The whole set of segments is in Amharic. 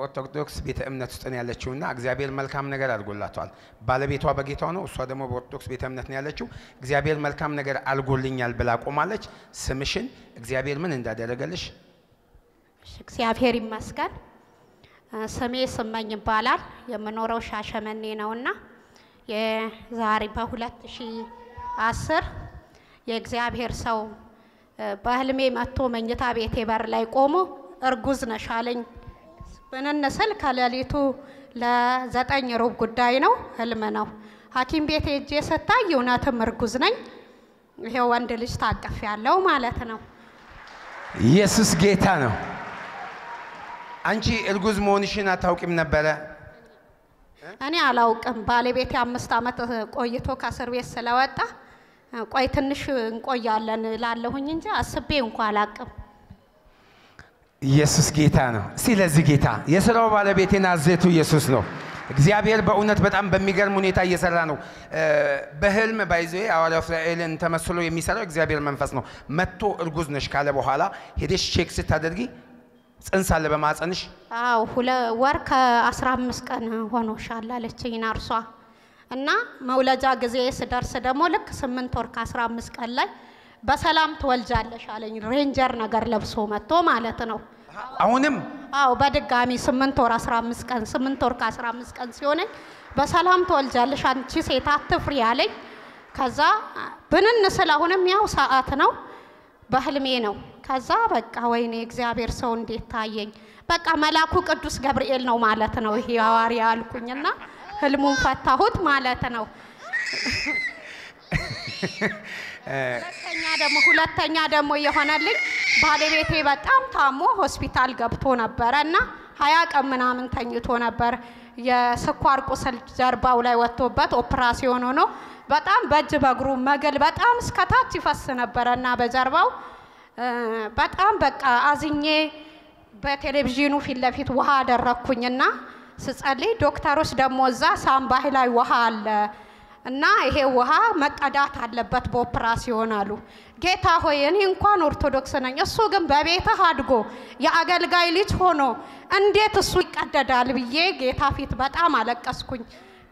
በኦርቶዶክስ ቤተ እምነት ውስጥ ነው ያለችውና እግዚአብሔር መልካም ነገር አድርጎላቷል። ባለቤቷ በጌቷ ነው፣ እሷ ደግሞ በኦርቶዶክስ ቤተ እምነት ነው ያለችው። እግዚአብሔር መልካም ነገር አድርጎልኛል ብላ ቆማለች። ስምሽን እግዚአብሔር ምን እንዳደረገልሽ እግዚአብሔር ይመስገን። ስሜ ስመኝ ይባላል። የምኖረው ሻሸመኔ ነውና የዛሬ በ2010 የእግዚአብሔር ሰው በህልሜ መጥቶ መኝታ ቤቴ በር ላይ ቆሞ እርጉዝ ነሽ አለኝ። ብንን ስል ከሌሊቱ ለዘጠኝ ሩብ ጉዳይ ነው፣ ህልም ነው። ሐኪም ቤት ሄጄ ስታይ እውነትም እርጉዝ ነኝ። ይሄው ወንድ ልጅ ታቅፍ ያለው ማለት ነው። ኢየሱስ ጌታ ነው። አንቺ እርጉዝ መሆንሽን አታውቂም ነበረ? እኔ አላውቅም። ባለቤቴ አምስት ዓመት ቆይቶ ከእስር ቤት ስለወጣ ቆይ ትንሽ እንቆያለን ላለሁኝ እንጂ አስቤ እንኳ አላቅም። ኢየሱስ ጌታ ነው። እስቲ ለዚህ ጌታ የስራው ባለቤቴ ናዝሬቱ ኢየሱስ ነው። እግዚአብሔር በእውነት በጣም በሚገርም ሁኔታ እየሰራ ነው። በህልም by the way ሐዋርያው እስራኤልን ተመስሎ የሚሰራው እግዚአብሔር መንፈስ ነው። መጥቶ እርጉዝ ነሽ ካለ በኋላ ሄደሽ check ስታደርጊ ጽንስ አለ በማህፀንሽ። አው ሁለት ወር ከአስራ አምስት ቀን ሆኖሻል አለችኝ ናርሷ እና መውለጃ ጊዜ ስደርስ ደግሞ ልክ ስምንት ወር ከአስራ አምስት ቀን ላይ በሰላም ትወልጃለሽ አለኝ። ሬንጀር ነገር ለብሶ መጥቶ ማለት ነው። አሁንም አው በድጋሚ ስምንት ወር አስራ አምስት ቀን ስምንት ወር ከአስራ አምስት ቀን ሲሆነኝ በሰላም ትወልጃለሽ አንቺ ሴት አትፍሪ አለኝ። ከዛ ብንን ስል አሁንም ያው ሰዓት ነው በህልሜ ነው። ከዛ በቃ ወይኔ እግዚአብሔር ሰው እንዴት ታየኝ። በቃ መልአኩ ቅዱስ ገብርኤል ነው ማለት ነው ይሄ ሐዋርያ አልኩኝና ህልሙን ፈታሁት ማለት ነው። ሁለተኛ ደግሞ ሁለተኛ ደግሞ የሆነልኝ ባለቤቴ በጣም ታሞ ሆስፒታል ገብቶ ነበረ እና ሀያ ቀን ምናምን ተኝቶ ነበር። የስኳር ቁስል ጀርባው ላይ ወጥቶበት ኦፕራሲዮን ሆኖ በጣም በእጅ በእግሩ መግል በጣም እስከታች ይፈስ ነበረ እና በጀርባው በጣም በቃ አዝኜ በቴሌቪዥኑ ፊት ለፊት ውሃ አደረግኩኝና ስጸልይ ዶክተሮች ደግሞ እዛ ሳምባህ ላይ ውሃ አለ እና ይሄ ውሃ መቀዳት አለበት በኦፕራሲዮን አሉ። ጌታ ሆይ እኔ እንኳን ኦርቶዶክስ ነኝ፣ እሱ ግን በቤትህ አድጎ የአገልጋይ ልጅ ሆኖ እንዴት እሱ ይቀደዳል ብዬ ጌታ ፊት በጣም አለቀስኩኝ።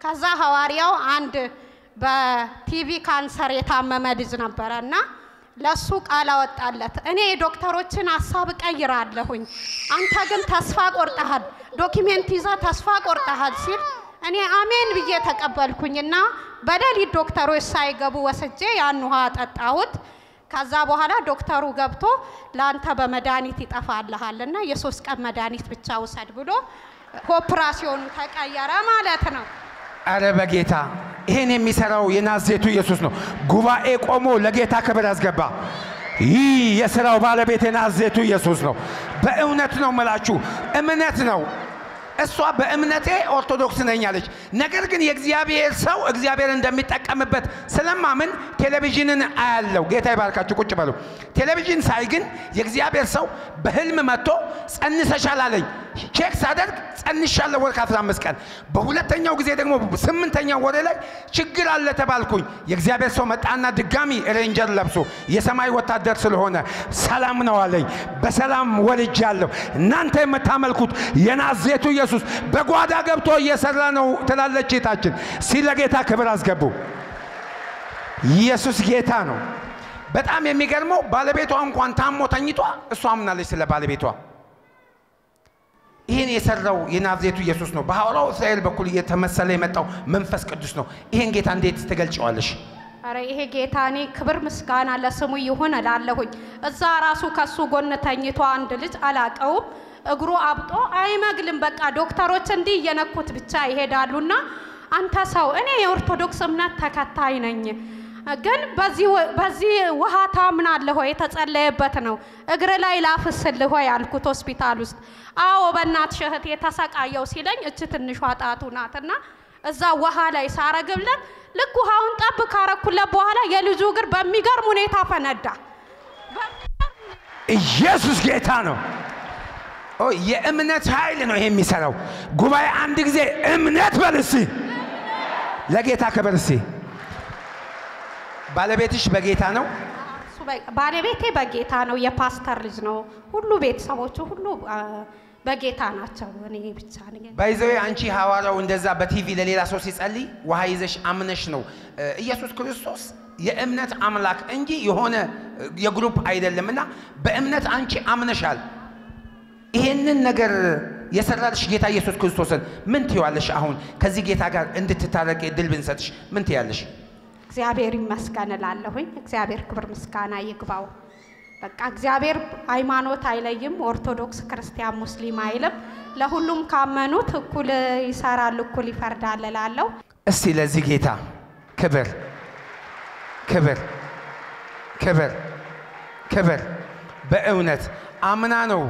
ከዛ ሐዋርያው አንድ በቲቪ ካንሰር የታመመ ልጅ ነበረ እና ለሱ ቃል አወጣለት። እኔ የዶክተሮችን ሀሳብ እቀይራለሁኝ፣ አንተ ግን ተስፋ ቆርጠሃል፣ document ይዛ ተስፋ ቆርጠሃል ሲል እኔ አሜን ብዬ ተቀበልኩኝና በሌሊት ዶክተሮች ሳይገቡ ወስጄ ያን ውሃ አጠጣሁት። ከዛ በኋላ ዶክተሩ ገብቶ ለአንተ በመድኃኒት ይጠፋልሃልና የሶስት ቀን መድኃኒት ብቻ ውሰድ ብሎ ኦፕራሲዮኑ ተቀየረ ማለት ነው። አረ በጌታ ይሄን የሚሰራው የናዝሬቱ ኢየሱስ ነው። ጉባኤ ቆሞ ለጌታ ክብር ያስገባ። ይህ የስራው ባለቤት የናዝሬቱ ኢየሱስ ነው። በእውነት ነው ምላችሁ፣ እምነት ነው። እሷ በእምነቴ ኦርቶዶክስ ነኝ አለች። ነገር ግን የእግዚአብሔር ሰው እግዚአብሔር እንደሚጠቀምበት ስለማምን ቴሌቪዥንን አያለው። ጌታ ይባርካችሁ። ቁጭ በሉ። ቴሌቪዥን ሳይ ግን የእግዚአብሔር ሰው በህልም መጥቶ ጸንሰሻል አለኝ። check ሳደርግ ጸንሻለሁ ወር ከ15 ቀን። በሁለተኛው ጊዜ ደግሞ ስምንተኛው ወሬ ላይ ችግር አለ ተባልኩኝ። የእግዚአብሔር ሰው መጣና ድጋሚ ሬንጀር ለብሶ የሰማይ ወታደር ስለሆነ ሰላም ነው አለኝ። በሰላም ወልጃለሁ። እናንተ የምታመልኩት የናዝሬቱ ኢየሱስ በጓዳ ገብቶ እየሰራ ነው ትላለች ጌታችን። ሲለ ጌታ ክብር አስገቡ። ኢየሱስ ጌታ ነው። በጣም የሚገርመው ባለቤቷ እንኳን ታሞ ተኝቷ እሷ አምናለች ስለ ባለቤቷ። ይህን የሰራው የናዝሬቱ ኢየሱስ ነው። በሐዋርያው እስራኤል በኩል እየተመሰለ የመጣው መንፈስ ቅዱስ ነው። ይህን ጌታ እንዴት ትገልጨዋለሽ? አረ ይሄ ጌታ እኔ ክብር ምስጋና ለስሙ ይሁን እላለሁኝ። እዛ ራሱ ከሱ ጎን ተኝቶ አንድ ልጅ አላቀውም እግሩ አብጦ አይመግልም። በቃ ዶክተሮች እንዲህ እየነኩት ብቻ ይሄዳሉና አንተ ሰው እኔ የኦርቶዶክስ እምነት ተከታይ ነኝ ግን በዚህ ውሃ ታምናለህ ሆይ? የተጸለየበት ነው። እግር ላይ ላፍስልህ ሆይ አልኩት ሆስፒታል ውስጥ። አዎ በእናትሽ እህቴ የተሰቃየው ሲለኝ እች ትንሿ ጣቱ ናትና እዛ ውሃ ላይ ሳረግብለት ልክ ውሃውን ጠብ ካረኩለት በኋላ የልጁ እግር በሚገርም ሁኔታ ፈነዳ። ኢየሱስ ጌታ ነው። የእምነት ኃይል ነው ይሄ የሚሰራው። ጉባኤ አንድ ጊዜ እምነት በል እስቲ፣ ለጌታ እስቲ። ባለቤትሽ በጌታ ነው። ባለቤቴ በጌታ ነው። የፓስተር ልጅ ነው። ሁሉ ቤተሰቦቹ ሁሉ በጌታ ናቸው። እኔ ብቻ ነኝ። by the way አንቺ ሐዋርያው እንደዛ በቲቪ ለሌላ ሰው ሲጸልይ ውሃ ይዘሽ አምነሽ ነው። ኢየሱስ ክርስቶስ የእምነት አምላክ እንጂ የሆነ የ group አይደለም እና በእምነት አንቺ አምነሻል። ይሄንን ነገር የሰራልሽ ጌታ ኢየሱስ ክርስቶስን ምን ትይዋለሽ? አሁን ከዚህ ጌታ ጋር እንድትታረቂ እድል ብንሰጥሽ ምን ትያለሽ? እግዚአብሔር ይመስገን እላለሁኝ። እግዚአብሔር ክብር ምስጋና ይግባው። በቃ እግዚአብሔር ሃይማኖት አይለይም፣ ኦርቶዶክስ፣ ክርስቲያን፣ ሙስሊም አይልም። ለሁሉም ካመኑት እኩል ይሰራል፣ እኩል ይፈርዳል እላለሁ። እስቲ ለዚህ ጌታ ክብር ክብር ክብር ክብር። በእውነት አምና ነው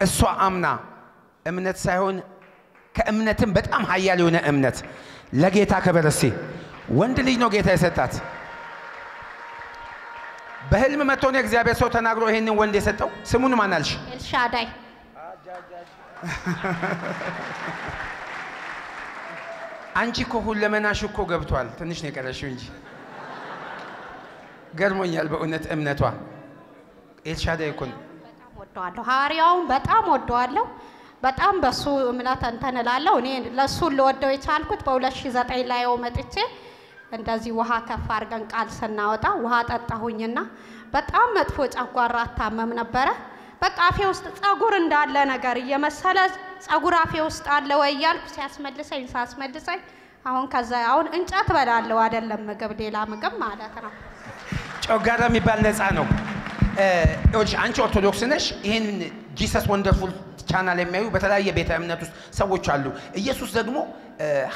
እሷ አምና እምነት ሳይሆን ከእምነትም በጣም ኃያል የሆነ እምነት ለጌታ እስቲ ወንድ ልጅ ነው ጌታ የሰጣት። በህልም መጥቶ ነው የእግዚአብሔር ሰው ተናግሮ ይሄንን ወንድ የሰጠው። ስሙን ማን አልሽ? ኤልሻዳይ አንቺ እኮ ሁለመናሽ እኮ ገብቷል። ትንሽ ነው የቀረሽው እንጂ ገርሞኛል በእውነት እምነቷ። ኤልሻዳይ እኮ ነው። ወደዋለሁ። ሐዋርያውን በጣም ወደዋለሁ። በጣም በሱ እምነት እንትን እላለሁ። እኔ ለእሱን ልወደው የቻልኩት በ2009 ላይ መጥቼ እንደዚህ ውሃ ከፍ አድርገን ቃል ስናወጣ ውሃ ጠጣሁኝና በጣም መጥፎ ጨጓራ አታመም ነበረ። በቃ አፌ ውስጥ ጸጉር እንዳለ ነገር እየመሰለ ጸጉር አፌ ውስጥ አለ ወይ እያልኩ ሲያስመልሰኝ ሳስመልሰኝ አሁን ከዛ አሁን እንጨት በላለሁ አይደለም ምግብ ሌላ ምግብ ማለት ነው። ጨጓራ የሚባል ነፃ ነው። አንቺ ኦርቶዶክስ ነሽ። ይህን Jesus Wonderful Channel የሚያዩ በተለያየ ቤተ እምነት ውስጥ ሰዎች አሉ። ኢየሱስ ደግሞ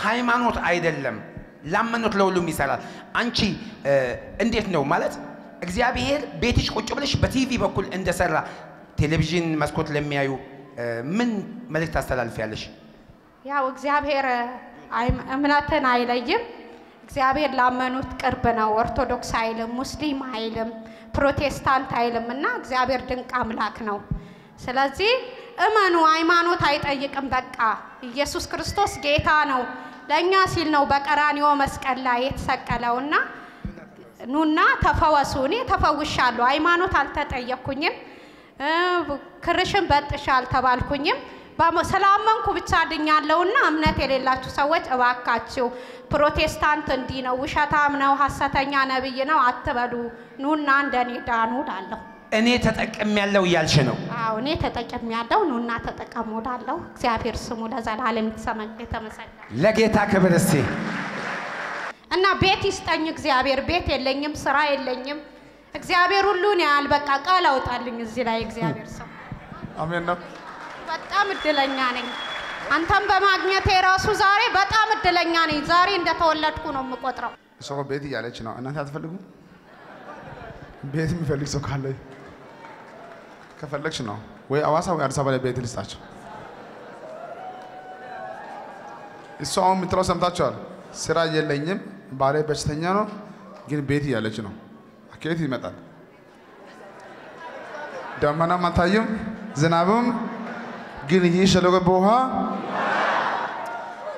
ሃይማኖት አይደለም፣ ላመኑት ለሁሉም ይሰራል። አንቺ እንዴት ነው ማለት እግዚአብሔር ቤትሽ ቁጭ ብለሽ በቲቪ በኩል እንደሰራ ቴሌቪዥን መስኮት ለሚያዩ ምን መልእክት ታስተላልፊያለሽ? ያው እግዚአብሔር እምነትን አይለይም። እግዚአብሔር ላመኑት ቅርብ ነው። ኦርቶዶክስ አይልም፣ ሙስሊም አይልም፣ ፕሮቴስታንት አይልም እና እግዚአብሔር ድንቅ አምላክ ነው። ስለዚህ እመኑ፣ ሃይማኖት አይጠይቅም። በቃ ኢየሱስ ክርስቶስ ጌታ ነው። ለእኛ ሲል ነው በቀራንዮ መስቀል ላይ የተሰቀለውና ኑና ተፈወሱ። እኔ ተፈውሻለሁ። ሃይማኖት አልተጠየቅኩኝም። ክርሽን በጥሻ አልተባልኩኝም። ስላመንኩ ብቻ ድኛለሁና እምነት የሌላችሁ ሰዎች እባካችሁ ፕሮቴስታንት እንዲህ ነው፣ ውሸታም ነው፣ ሐሰተኛ ነቢይ ነው አትበሉ። ኑና እንደኔ ዳኑ እላለሁ። እኔ ተጠቅም ያለው እያልሽ ነው። አዎ እኔ ተጠቅም ያለው ኑና ተጠቀሙ እላለሁ። እግዚአብሔር ስሙ ለዘላለም የተመሰገነ ለጌታ ክብር እስቲ እና ቤት ይስጠኝ እግዚአብሔር። ቤት የለኝም፣ ስራ የለኝም። እግዚአብሔር ሁሉን ያህል በቃ ቃል አውጣልኝ እዚህ ላይ እግዚአብሔር ሰው አሜን ነው። በጣም እድለኛ ነኝ። አንተም በማግኘቴ ራሱ ዛሬ በጣም እድለኛ ነኝ። ዛሬ እንደተወለድኩ ነው የምቆጥረው። ሰው ቤት እያለች ነው። እናንተ አትፈልጉም? ቤት የሚፈልግ ሰው ካለ ከፈለግሽ ነው ወይ አዋሳ ወይ አዲስ አበባ ላይ ቤት ልስጣቸው። እሱ አሁን የምትለው ሰምታችኋል። ስራ የለኝም፣ ባሌ በሽተኛ ነው፣ ግን ቤት እያለች ነው። ከየት ይመጣል? ደመናም አታይም፣ ዝናብም ግን ይህ ሸለቆ በውሃ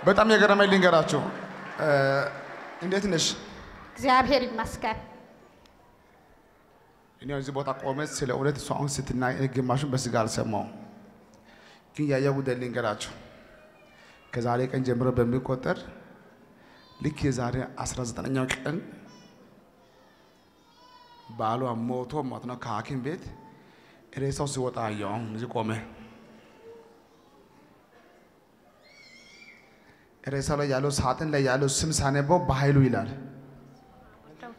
በጣም የገረመኝ ልንገራችሁ። እንዴት ነሽ? እግዚአብሔር ይመስገን። እኔ እዚህ ቦታ ቆመ ስለ እውነት እሱ አሁን ስትና ግማሹን በስጋ አልሰማውም፣ ግን ያየ ጉዳይ ልንገራችሁ። ከዛሬ ቀን ጀምሮ በሚቆጠር ልክ የዛሬ 19ኛው ቀን ባሏ ሞቶ ማለት ነው ከሐኪም ቤት ሬሳው ሲወጣ አየሁ። እዚህ ቆመ። ሬሳው ላይ ያለው ሳጥን ላይ ያለው ስም ሳነበው በኃይሉ ይላል።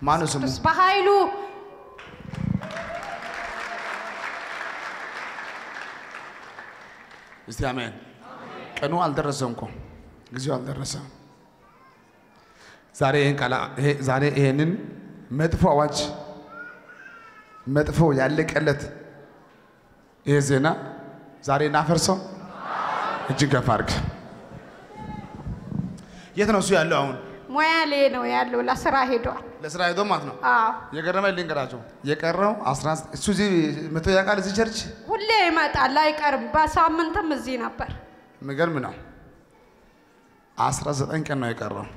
ማነው ስሙ? በኃይሉ እስቲ አሜን። ቀኑ አልደረሰም እኮ ጊዜው አልደረሰም። ዛሬ ይሄን ቃል ይሄ- ዛሬ ይሄንን መጥፎ አዋጅ መጥፎ ያለቀለት ይሄ ዜና ዛሬ እናፈርሰው። እጅግ ከፍ አድርግ። የት ነው እሱ ያለው? አሁን ሞያሌ ነው ያለው። ለስራ ሄዷል። ለስራ ሄዶ ማለት ነው። አዎ የገረመኝ ልንገራቸው። የቀረው 19 እሱ እዚህ መቶ ያውቃል እዚህ ቸርች ሁሌ ይመጣል፣ አይቀርም። በሳምንትም እዚህ ነበር። የሚገርም ነው። 19 ቀን ነው የቀረው።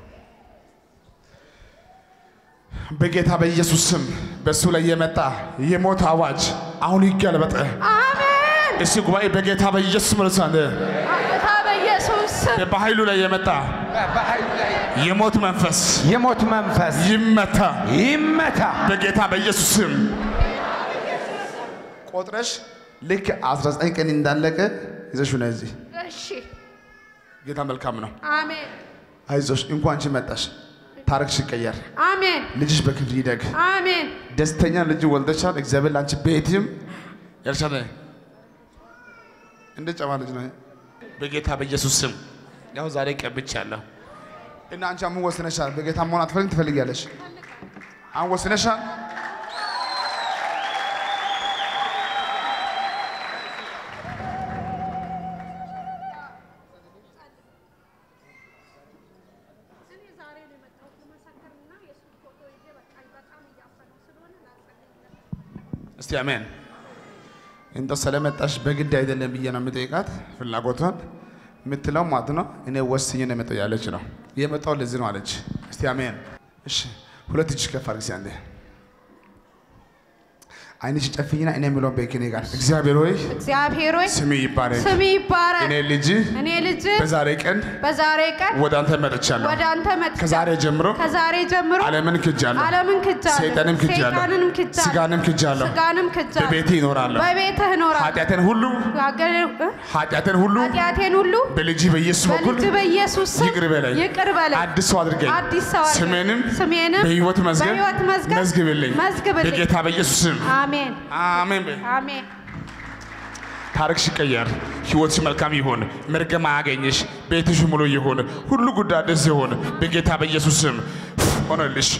በጌታ በኢየሱስ ስም በእሱ ላይ የመጣ የሞት አዋጅ አሁን ይገልበጥ። አሜን እስቲ ጉባኤ በጌታ በኢየሱስ ጌታ በኢየሱስ ስም በኃይሉ ላይ የመጣ የሞት መንፈስ የሞት መንፈስ ይመታ ይመታ። በጌታ በኢየሱስ ስም። ቆጥረሽ ልክ 19 ቀን እንዳለቀ ይዘሽ ነው እዚህ። እሺ ጌታ መልካም ነው። አሜን አይዞሽ፣ እንኳን አንቺ መጣሽ። ታሪክሽ ይቀየር። አሜን ልጅሽ በክብር ይደግ። አሜን ደስተኛ ልጅ ወልደሻል። እግዚአብሔር ለአንቺ ቤትም ያልሻለ እንደ ጨማ ልጅ ነው። በጌታ በኢየሱስ ስም ያው ዛሬ ቀብቻለሁ እና አንቺ አሁን ወስነሻል። በጌታ መሆን አትፈልግ ትፈልጊያለሽ። አሁን ወስነሻል። እስቲ አሜን። እንደው ስለመጣሽ በግድ አይደለም ብዬ ነው የምጠይቃት። ፍላጎቷን የምትለው ማለት ነው። እኔ ወስኜ ነው የመጣው ያለች ነው የመጣው ለዚህ ነው አለች። እስቲ አሜን። እሺ ሁለት እጅ ከፍ እስቲ አንዴ። አይንሽ ጨፍኝና እኔ የምለውን በኪኔ ጋር እግዚአብሔር ሆይ እግዚአብሔር ሆይ ስም ይባረክ። ስም ይባረክ እኔ ልጅ እኔ ልጅ በዛሬ ቀን በዛሬ ቀን ወደ አንተ መጥቻለሁ። ወደ አንተ መጥቻለሁ ከዛሬ ጀምሮ ከዛሬ ጀምሮ ዓለምን ክጃለሁ፣ ዓለምን ክጃለሁ ሰይጣንም ክጃለሁ፣ ሰይጣንንም ክጃለሁ ስጋንም ክጃለሁ። ስጋንም ክጃለሁ በቤቴ ይኖራለሁ። በቤትህ እኖራለሁ ኃጢአትን ሁሉ ኃጢአትን ሁሉ ኃጢአቴን ሁሉ በልጅ በኢየሱስ በኩል በልጅ በኢየሱስ ስም ይቅር በለኝ። ይቅር በለኝ አዲስ ሰው አድርገኝ። አዲስ ሰው አድርገኝ። ስሜንም ስሜንም በሕይወት መዝገብ በሕይወት መዝገብ መዝግብልኝ። መዝግብልኝ። በጌታ በኢየሱስ ስም አሜን አሜን። በይ። አሜን ታሪክሽ ይቀየር፣ ህይወትሽ መልካም ይሁን፣ መርገም አያገኝሽ፣ ቤትሽ ሙሉ ይሁን፣ ሁሉ ጉዳይ ደስ ይሁን። በጌታ በኢየሱስ ስም ሆነልሽ።